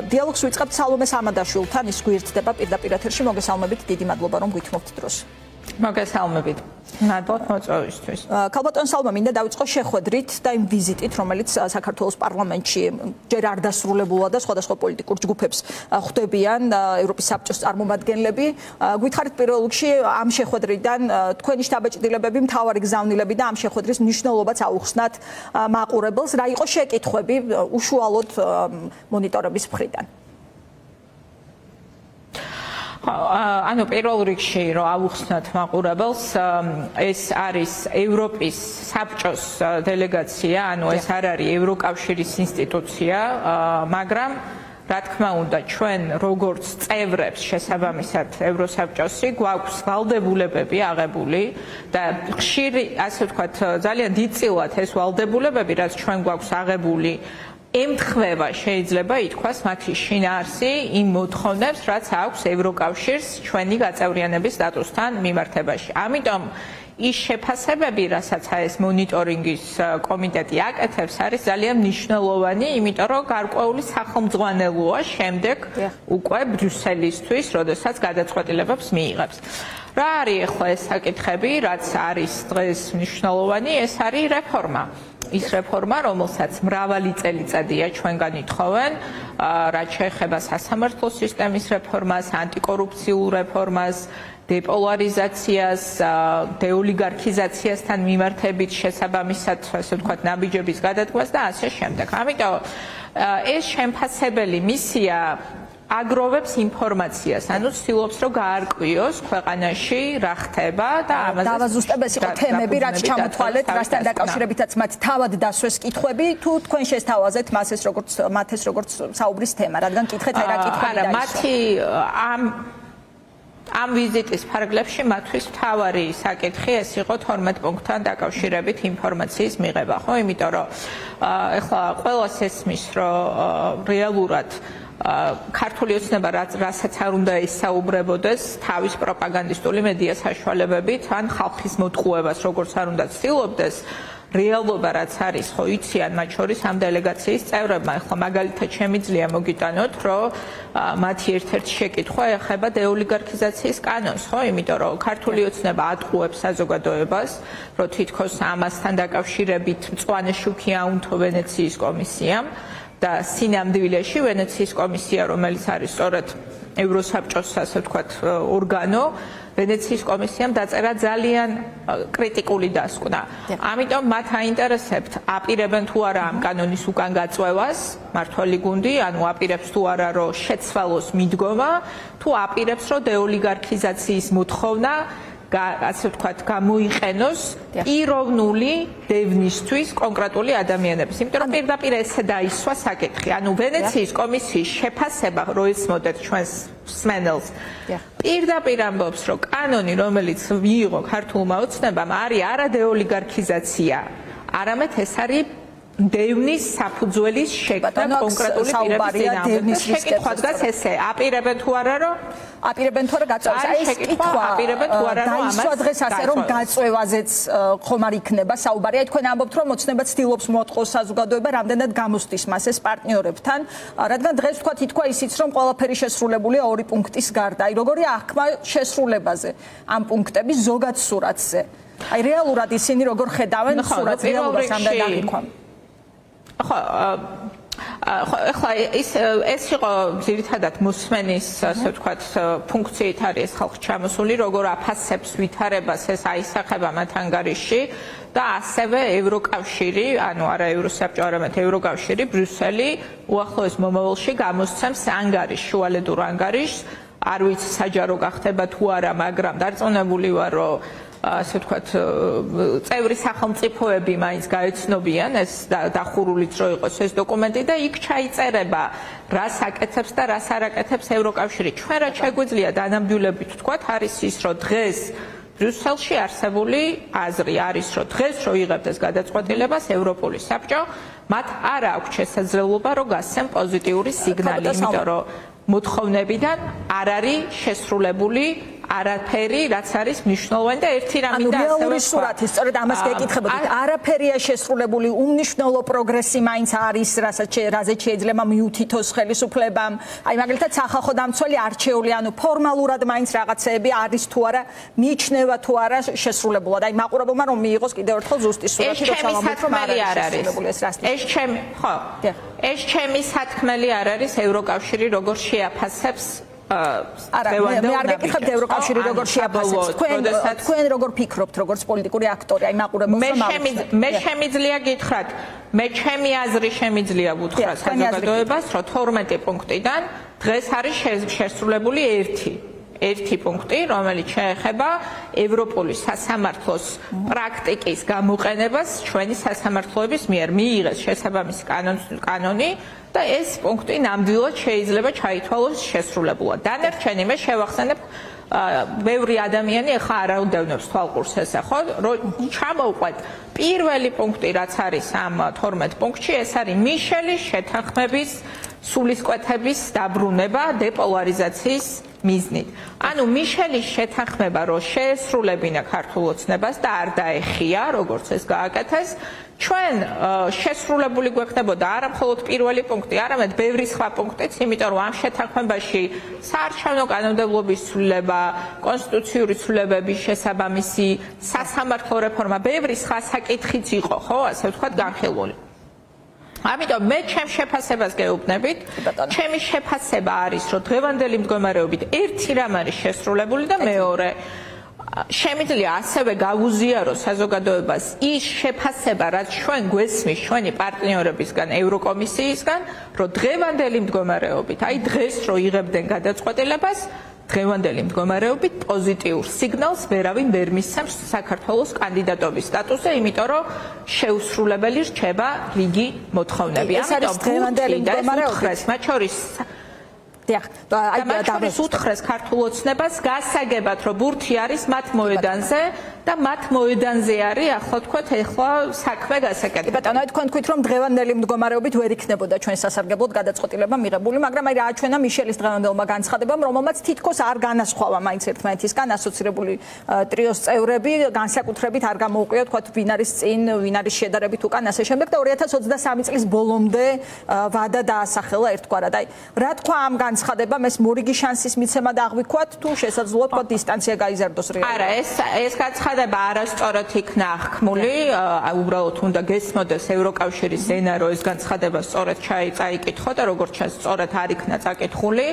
დიალოგს ვიწყებთ სალომე სამადაშვილთან ის გვერდდება პირდაპირ ეთერში მოგესალმებით დიდი მადლობა რომ გვითმობთ დროს მოგესალმებით ნადოთ მოწვევისთვის. ქალბატონ სალმა მინდა დავიწყო შეხვედრით და იმ ვიზიტით, რომელიც საქართველოს პარლამენტში ჯერ არ დასრულებულა და სხვადასხვა პოლიტიკურ ჯგუფებს ხვდებიან ევროპის საბჭოს წარმომადგენლები. გითხარით პირველ რიგში ამ შეხვედრიდან თქვენი შტაბეჭდილებები, მთავარი გზავნილები და ამ შეხვედრის მნიშვნელობაც აუხსნათ მაყურებელს. რა იყო შეკითხვები უშუალოდ მონიტორების მხრიდან? ანუ პირველ რიგში რომ ავუხსნათ მაყურებელს ეს არის ევროპის საბჭოს დელეგაცია ანუ ეს არ არის ევროკავშირის ინსტიტუცია მაგრამ რა თქმა უნდა ჩვენ როგორც წევრებს შესაბამისად ევროსაბჭოსი გვაქვს ვალდებულებები აღებული და ხშირი ასე ვთქვათ ძალიან დიდწილად ეს ვალდებულებები რაც ჩვენ გვაქვს აღებული ემთხვევა შეიძლება ითქვას მათი შინაარსი იმ მოთხოვნებს, რაც აქვს ევროკავშირს ჩვენი გაწევრიანების სტატუსთან მიმართებაში. ამიტომ ის შეფასებები, რასაც ეს მონიტორინგის კომიტეტი აკეთებს, არის ძალიან მნიშვნელოვანი, იმიტომ რომ გარკვეული სახელმძღვანელოა შემდეგ უკვე ბრიუსელისთვის, როდესაც გადაწყვეტილებებს მიიღებს. რა არის ახლა ეს საკითხები, რაც არის დღეს მნიშვნელოვანი, ეს არის რეფორმა. ის რეფორმა, რომელსაც მრავალი წელიწადია ჩვენგან ითხოვენ, რაც შეეხება სასამართლო სისტემის რეფორმას, ანტიკორუფციულ რეფორმას, დეპოლარიზაციას, დეოლიგარქიზაციასთან მიმართებით შესაბამისად, ასე ვთქვათ, ნაბიჯების გადადგმას და ასე შემდეგ. ამიტომ ეს შემფასებელი მისია აგროვებს ინფორმაციას, ანუ ცდილობს რომ გაარკვიოს ქვეყანაში რა ხდება და ამაზე დავაზუსტებს იყო თემები, რაც ჩამოთვალეთ, რასთან დაკავშირებითაც მათ თავად დასვეს კითხვები, თუ თქვენ შეესთავაზეთ მასეს როგორც მათეს როგორც საუბრის თემა, რადგან კითხეთ აი რა კითხვები და მათი ამ ამ ვიზიტის ფარგლებში მათთვის თავარი საკითხი ეს იყო 12 პუნქტთან დაკავშირებით ინფორმაციის მიღება, ხო? იმიტომ რომ ეხლა ყველას ესმის, რომ რეალურად ქართული ოცნება რასაც არ უნდა ისაუბრებოდეს თავის პროპაგანდისტული მედიას საშუალებებით ან ხალხის მოტყუებას როგორც არ უნდა ცდილობდეს რეალობა რაც არის ხო იციან მათ შორის ამ დელეგაციის წევრებმა. ახლა მაგალითად შემიძლია მოგიტანოთ რომ მათი ერთ-ერთი შეკითხვა ეხება დეოლიგარქიზაციის კანონს ხო? იმიტომ რომ ქართული ოცნება ატყუებს საზოგადოებას რომ თითქოს ამასთან დაკავშირებით მწوانه შუქია უნთო ვენეციის კომისიამ. და სინამდვილეში ვენეციის კომისია, რომელიც არის სწორედ ევროსაბჭოს ასე ვთქვათ ორგანო, ვენეციის კომისიამ დაწერა ძალიან კრიტიკული დასკვნა. ამიტომ მათ აინტერესებთ აპირებენ თუ არა ამ კანონის უკან გაწევას მართველი გუნდი, ანუ აპირებს თუ არა რომ შეცვალოს მიდგომა, თუ აპირებს რომ დეოლიგარქიზაციის მოთხოვნა ასე ვთქვათ, გამოიყენოს პიროვნული დევნისთვის კონკრეტული ადამიანების. იმიტომ რომ პირდაპირ ესე დაისვა საკითხი. ანუ ვენეციის კომისიის შეფასება რო ისმოდეთ ჩვენს სმენელს. პირდაპირ ამბობს, რომ კანონი, რომელიც მიიღო ქართულმა ოცნებამ, არის არადეოლიგარქიზაცია. არამედ ეს არის დევნის საფუძველის შექმნა კონკრეტული პირების დევნის შეკითხვა დგას ესე აპირებენ თუ არა რომ? აპირებენ თუ არა გაწევას აი ეს კითხვა აპირებენ თუ არა რომ ამას დაისვა დღეს ასე რომ გაწევაზეც ხომ არ იქნება საუბარი. აი თქვენ ამბობთ რომ მოცნება ცდილობს მოწყოს საზოგადოება რამდენად გამოსტის მას ეს პარტნიორებთან. რადგან დღეს თქვა თითქვა ისიც რომ ყველაფერი შესრულებულია ორი პუნქტის გარდა. აი როგორი აღქმა შესრულებაზე ამ პუნქტების ზოგად სურათზე? აი რეალურად ისინი როგორ ხედავენ სურათს რეალობას ამდენ აღიქვამ ხო ხო ეს ეს იყო ძირითადად მოსმენის ასე ვთქვათ ფუნქციით არის ხალხ ჩამოსული როგორ აფასებს ვითარებას ეს აისახება მათ ანგარიში და ასევე ევროკავშირი ანუ არა ევროსაბჭო არამედ ევროკავშირი ბრიუსელი უახლოეს მომავალში გამოსცემს ანგარიშს შუალედურ ანგარიშს. არ ვიცი საჯარო გახდება თუ არა მაგრამ დარწმუნებული ვარ რომ ასე ვთქვათ, წევრი სახელმწიფოები მაინც გაეცნობიან ეს დახურულიც რო იყოს ეს დოკუმენტი და იქ ჩაიწერება რას აკეთებს და რას არ აკეთებს ევროკავშირი. ჩვენ რა შეგვიძლია დანამდვილებით ვთქვათ, არის ის, რომ დღეს ბრიუსელში არსებული აზრი არის, რომ დღეს რო იღებდეს გადაწყვეტილებას ევროპული საბჭო, მათ არ აქვს შესაძლებლობა, რომ გასცენ პოზიტიური სიგნალი, იმიტომ რომ მოთხოვნებიდან არ არის შესრულებული არაფერი, რაც არის მნიშვნელოვანი და ერთი რამე და ასევე ანუ სურათი, სწორედ ამას გეკითხებოდით. არაფერია შესრულებული, უმნიშვნელო პროგრესი მაინც არის, რასაც რაზეც შეიძლება მიუთითოს ხელისუფლებამ. აი მაგალითად სახალხო დამცველი არჩეული, ანუ ფორმალურად მაინც რაღაცეები არის თუ არა, მიიჩნევა თუ არა შესრულებულად. აი მაყურებელმა რომ მიიღოს კიდევ ერთხელ ზუსტი სურათი, რომ სამომეთ რომ არ არის ეს ჩემი, ხო. ეს ჩემი სათქმელი არ არის ევროკავშირი როგორ შეაფასებს არა მე არ გეკითხებთ ევროკავშირი როგორ შეაფასებს. თქვენ თქვენ როგორ ფიქრობთ როგორც პოლიტიკური აქტორი? აი მაყურებელს მე მე შემიძლია გითხრათ. მე ჩემი აზრი შემიძლია ვუთხრა საზოგადოებას რომ 12 პუნქტიდან დღეს არის შესრულებული ერთი ერთი პუნქტი, რომელიც შეეხება ევროპული სასამართლოს პრაქტიკის გამოყენებას ჩვენი სასამართლოების მიერ მიიღეს შესაბამისი კანონი და ეს პუნქტი ნამდვილად შეიძლება ჩაითვალოს შესრულებულად. დანარჩენი მე შევახსენებ ბევრი ადამიანი ახლა არ აუდევნებს თვალყურს ესე ხო რომ ჩამოვყვეთ პირველი პუნქტი რაც არის ამ 12 პუნქტში ეს არის მიშელის შეთანხმების სულისკვეთების დაბრუნება დეპოლარიზაციის მიზნით. ანუ მიშელის შეთანხმება რო შეესრულებინა ქართულ ოცნებას და არ დაეხია, როგორც ეს გააკეთეს, ჩვენ შესრულებული გვექნებოდა არა მხოლოდ პირველი პუნქტი, არამედ ბევრი სხვა პუნქტიც, იმიტომ რომ ამ შეთანხმებაში საარჩევნო კანონმდებლობის ცვლილება, კონსტიტუციური ცვლილებების შესაბამისი სასამართლო რეფორმა, ბევრი სხვა საკითხიც იყო, ხო, ასე ვთქვათ, განხილული. ამიტომ მე ჩემ შეფასებას გეუბნებით. ჩემი შეფასება არის, რომ დღევანდელი მდგომარეობით ერთი რამ არის შესრულებული და მეორე შემიძლია ასევე გავუზიარო საზოგადოებას ის შეფასება, რაც ჩვენ გვესმის ჩვენი პარტნიორებისგან, ევროკომისიისგან, რომ დღევანდელი მდგომარეობით, აი დღეს რო იღებდნენ გადაწყვეტილებას, დღევანდელი მდგომარეობით პოზიტიურ სიგნალს ვერავინ ვერ მისცემს საქართველოს კანდიდატობის სტატუსზე, იმიტომ რომ შეუსრულებელი რჩება რიგი მოთხოვნები. ამიტომ დღევანდელი მდგომარეობით, მათ შორის დიახ, აი და უთხრეს ქართულ ოცნებას გასაგებად, რომ ბურთი არის მათ მოედანზე და მათ მოედანზე არის ახლა თქვათ ახლა საქმე გასაკეთება. ბატონო, აი თქვენ თქვით რომ დღევანდელი მდგომარეობით ვერ იქნებოდა ჩვენ სასარგებლოდ გადაწყვეტილება მიღებული, მაგრამ აი რააჩვენა მიშელის დღევანდელმა განცხადებამ, რომელმაც თითქოს არ განასხვავა მაინც ერთმანეთისგან ასოცირებული ტრიოს წევრები, განსაკუთრებით არ გამოუყია თქვათ ვინ არის წინ, ვინ არის შედარებით უკან ასე შემდეგ და 2023 წლის ბოლომდე ვადა დაასახელა ერთგვარად. აი რა თქვა ამ განცხადებამ ეს მორიგი შანსის მიცემა და აღვიქვათ თუ შესაძლოა თქვა დისტანცია გაიზარდოს რეალურად? არა, ეს ეს განცხადება განცხადება არასწორად იქნა აღქმული, უბრალოდ უნდა გესმოდეს ევროკავშირის ზენა, რომ ეს განცხადება სწორად ჩაიწაიკითხო და როგორც ჩანს, სწორად არ იქნა წაკითხული.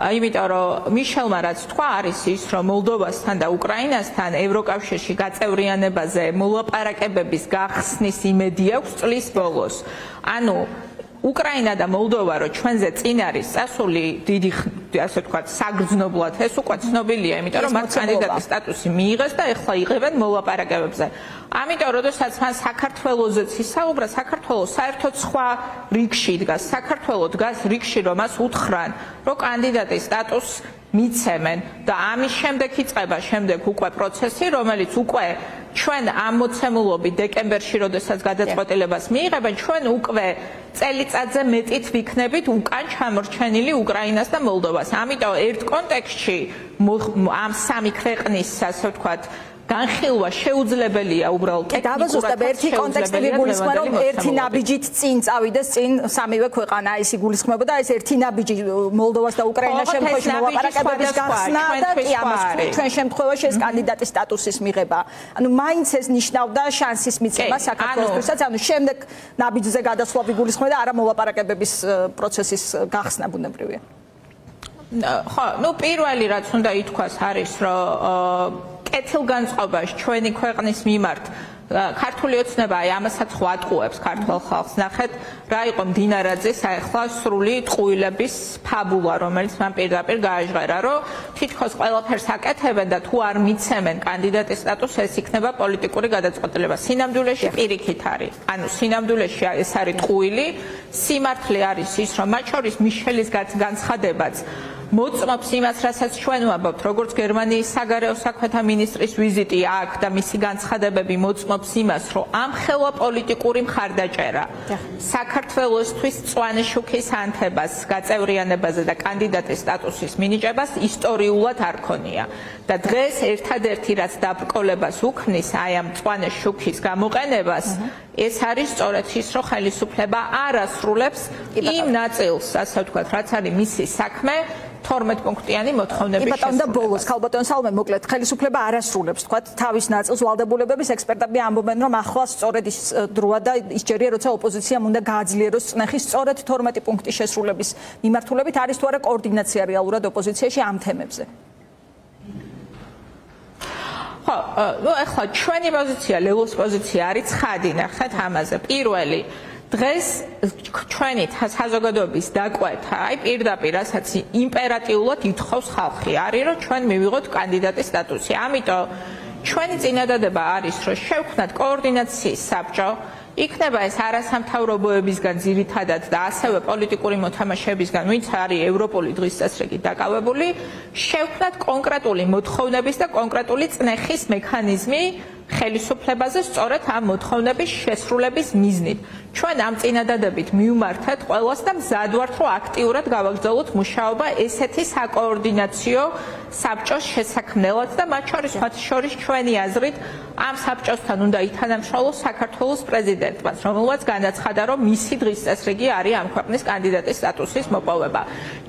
იმიტომ რომ მიშელმა რაც თქვა არის ის, რომ მოლდოვასთან და უკრაინასთან ევროკავშირში გაწევრიანებაზე მოლაპარაკებების გახსნის იმედი აქვს წლის ბოლოს. ანუ უკრაინა და მოლდოვა რო ჩვენზე წინ არის წასული დიდი ასე ვთქვათ საგრძნობლად. ეს უკვე ცნობილია იმიტომ რომ მათ კანდიდატის სტატუსი მიიღეს და ეხლა იღებენ მოლაპარაკებებზე. ამიტომ როდესაც მან საქართველოსზეც ისაუბრა საქართველოს საერთოდ სხვა რიგში დგას საქართველოს დგას რიგში რომ მას უთხრან რომ კანდიდატის სტატუსს მიცემენ და ამის შემდეგ იწყება შემდეგ უკვე პროცესი რომელიც უკვე ჩვენ ამ მოცემულობით დეკემბერში როდესაც გადაწყვეტილებას მიიღებენ ჩვენ უკვე წელიწადზე მეტით ვიქნებით უკან ჩამორჩენილი უკრაინას და მოლდოვას. ამიტომ ერთ კონტექსტში ამ სამი ქვეყნის ასე ვთქვათ განხილვა შეუძლებელია უბრალოდ კი დავაზუსტებ ერთი კონტექსტი გულისხმობა რომ ერთი ნაბიჯით წინ წავიდეს წინ სამივე ქვეყანა ის იგულისხმებოდა ეს ერთი ნაბიჯი მოლდოვას და უკრაინას შემთხვევაში მოვაპარაკებების გახსნა და კი ამას ჩვენ შემთხვევაში ეს კანდიდატის სტატუსის მიღება. ანუ მაინც ეს ნიშნავდა შანსის მიცემა საქართველოსთვისაც ანუ შემდეგ ნაბიჯზე გადასვლა იგულისხმება და არა მოვაპარაკებების პროცესის გახსნა ბუნებრივია. ხო, ну პირველი რაც უნდა ითქვას არის, რომ კეთილგანწყობაში ჩვენი ქვეყნის მიმართ ქართული ოცნება აი ამასაც ხვატყუებს ქართულ ხალხს. ნახეთ რა იყო მდინარაძე საერთლა სრული ტყუილების ფაბულა რომელიც მან პირდაპირ გააჟღერა რომ თითქოს ყველაფერს აკეთებენ და თუ არ მიცემენ კანდიდატის სტატუსს ეს იქნება პოლიტიკური გადაწყვეტილება. სინამდვილეში პირიქით არის. ანუ სინამდვილეში ეს არის ტყუილი. სიმართლე არის ის, რომ მათ შორის მიშელის განცხადებაც მოწმობს იმას, რასაც ჩვენ ვამბობთ, როგორც გერმანიის საგარეო საქმეთა მინისტრის ვიზიტი აქ და მისი განცხადებები მოწმობს იმას, რომ ამ ხელა პოლიტიკური მხარდაჭერა საქართველოსთვის წვანე შუქის ანთებას, გაწევრიანებაზე და კანდიდატის სტატუსის მინიჭებას ისტორიულად არ ქონია. და დღეს ერთადერთი რაც დაბრკოლებას უქმნის აი ამ წვანე შუქის გამოყენებას, ეს არის სწორედ ის, რომ ხელისუფლება არ ასრულებს იმ ნაწილს, ასე ვთქვათ, რაც არის მისი საქმე 12 პუნქტიანი მოთხოვნების შესრულება. კი ბატონო და ბოლოს ხალბატონ სალმე მოკლედ ხელისუფლება არასრულებს თქვა თავის ნაწილს ვალდებულებების ექსპერტები ამბობენ რომ ახლა სწორედ ის დროა და ის ჯერია როცა ოპოზიციამ უნდა გააძლიეროს წნეხი სწორედ 12 პუნქტის შესრულების მიმართულებით არის თუ არა კოორდინაცია რეალურად ოპოზიციაში ამ თემებზე. ხო, ნუ ახლა ჩვენი პოზიცია, ლელოს პოზიცია არის ცხადი, ნახეთ ამაზე. პირველი დღეს ჩვენი საზოგადოების დაკვეთა, აი პირდაპირ რასაც იმპერატიულად ითხოვს ხალხი, არის რომ ჩვენ მივიღოთ კანდიდატის სტატუსი. ამიტომ ჩვენი წინადადება არის, რომ შევქმნათ კოორდინაციის საბჭო, იქნება ეს არასამთავრობოებისგან ძირითადად და ასევე პოლიტიკური მოთამაშეებისგან, ვინც არის ევროპული დღის წესრიგით დაკავებული, შევქმნათ კონკრეტული მოთხოვნების და კონკრეტული წნეხის მექანიზმი ხელისუფლებაზე სწორედ ამ მოთხოვნების შესრულების მიზნით. ჩვენ ამ წინადადებით მივმართეთ ყველას და მზად ვართ, რომ აქტიურად გავაგრძელოთ მუშაობა ესეთი საკოორდინაციო საბჭოს შესაქმნელად და მათ შორის მათ შორის ჩვენი აზრით ამ საბჭოსთან უნდა ითანამშრომლოს საქართველოს პრეზიდენტმა, რომელმაც განაცხადა, რომ მისი დღის წესრიგი არის ამ ქვეყნის კანდიდატის სტატუსის მოპოვება.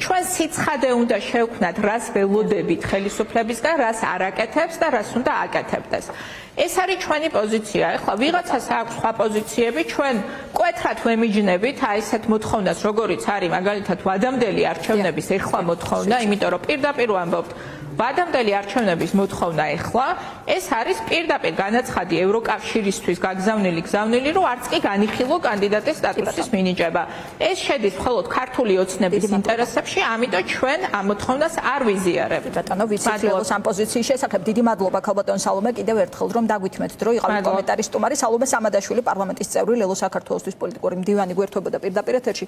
ჩვენ სიცხადე უნდა შევქმნათ, რას ველოდებით ხელისუფლებისგან, რას არაკეთებს და რას უნდა აკეთებდეს. ეს არის ჩვენი პოზიცია. ეხლა ვიღაცას აქვს სხვა პოზიციები, ჩვენ კვეთრად ვემიჯნებით აი ესეთ მოთხოვნას, როგორიც არის მაგალითად ვადამდელი არჩევნების ეხლა მოთხოვნა, იმიტომ რომ პირდაპირ ვამბობთ, ვადამდელი არჩევნების მოთხოვნა ეხლა ეს არის პირდაპირ განაცხადი ევროკავშირისთვის გაგზავნილი გზავნილი რომ არც კი განიხილო კანდიდატის სტატუსის მინიჭება. ეს შედის მხოლოდ ქართული ოცნების ინტერესებში ამიტომ ჩვენ ამ მოთხოვნას არ ვიზიარებთ. ბატონო ვიცით ამ პოზიციის შესახებ დიდი მადლობა ქალბატონ სალომე. კიდევ ერთხელ რომ დაგვითმეთ დრო იყავი კომენტარის სტუმარი სალომე სამადაშვილი პარლამენტის წევრი ლელო საქართველოსთვის პოლიტიკური მდივანი გვერდებოდა პირდაპირ ეთერში